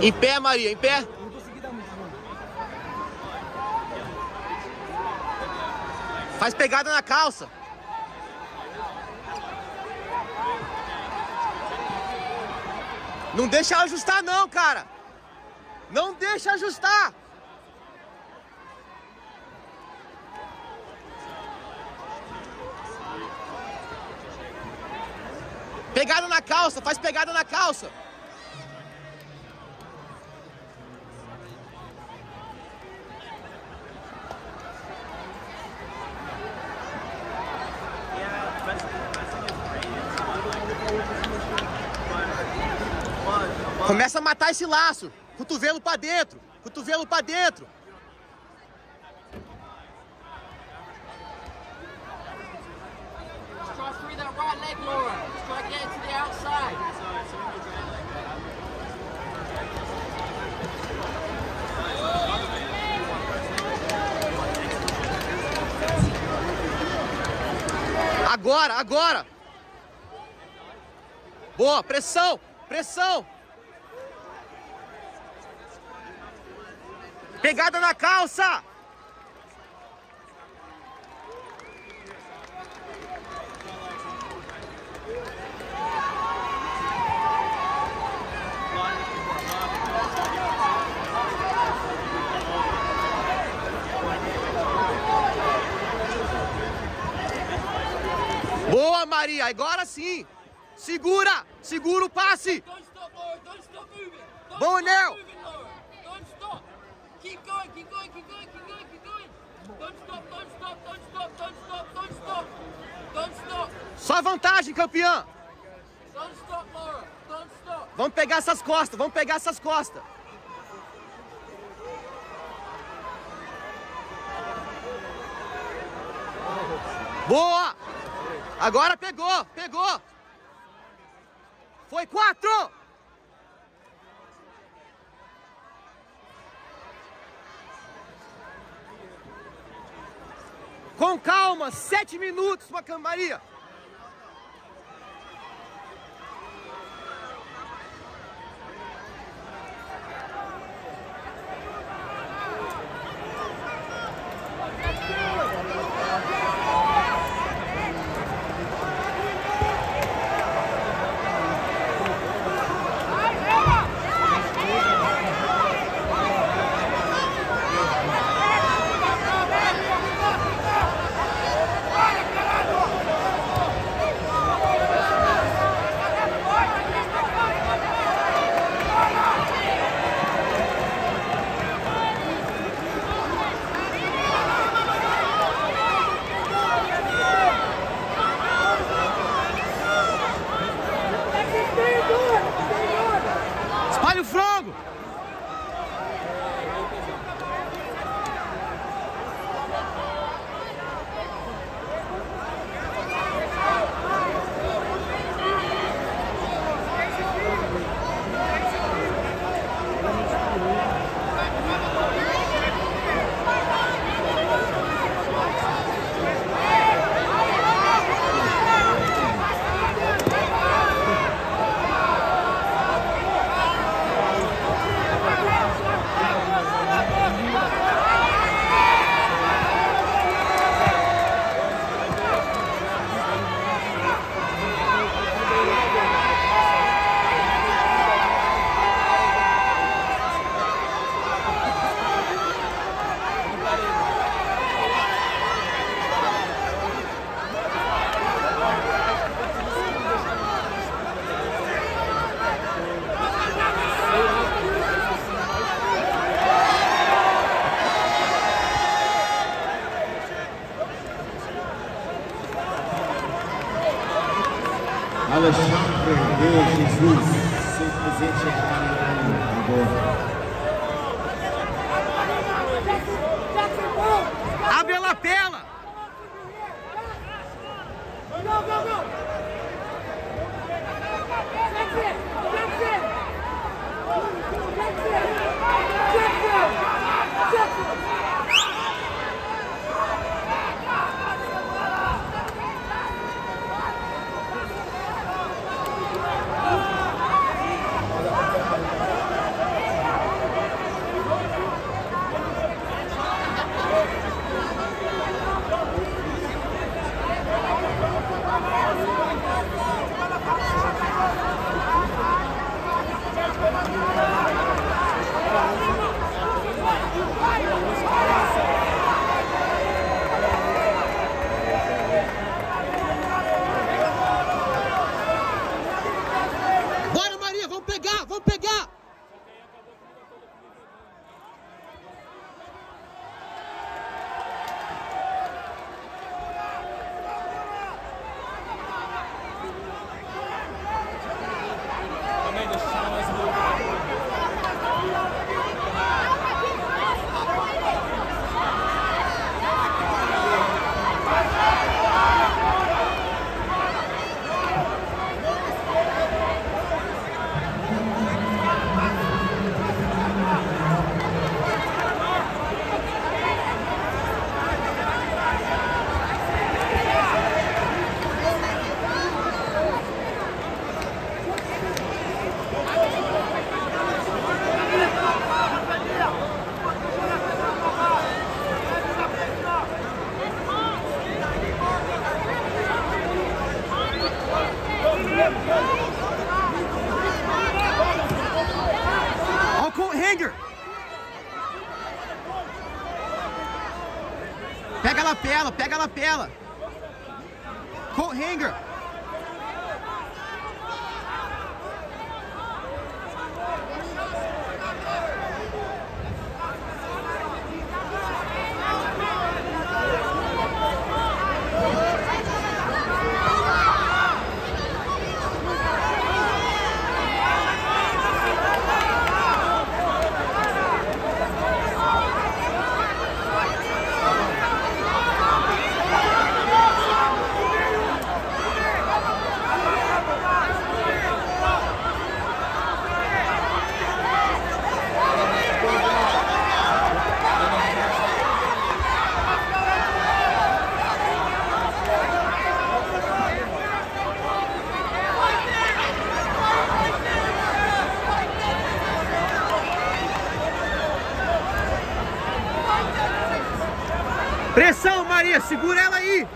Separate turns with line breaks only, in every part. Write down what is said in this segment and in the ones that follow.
Em pé, Maria, em pé.
Não consegui dar muito zoom.
Faz pegada na calça. Não deixa ajustar não, cara. Não deixa ajustar. Pegada na calça, faz pegada na calça. Começa a matar esse laço. Cotovelo pra dentro. Cotovelo pra dentro.
Right leg, it to the outside.
Agora, agora. Boa, pressão, pressão. Pegada na calça. Boa, Maria, agora sim. Segura, segura o passe.
Stop
Nel. Só vantagem, campeã.
Laura.
Vamos pegar essas costas, vamos pegar essas costas. Boa! Agora pegou, pegou. Foi quatro. Com calma, sete minutos para
Alexandre de Jesus, seu presente é agora.
Abre a lapela.
Go, go, go!
Lapela, pega a lapela. Coat hanger. Pressão, Maria, segura ela aí.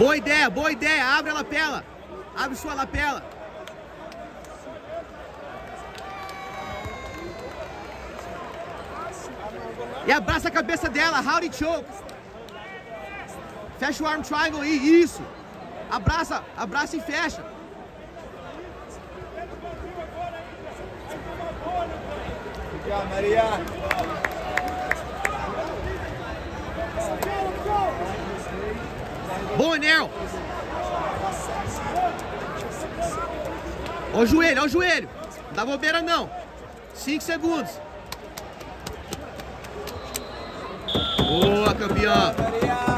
Boa ideia, boa ideia. Abre a lapela. Abre sua lapela. E abraça a cabeça dela. Howdy choke. Fecha o arm triangle aí, isso. Abraça, abraça e fecha.
Maria.
Boa, Nel. Ó o joelho, ó o joelho. Não dá bobeira não. Cinco segundos. Boa, campeão.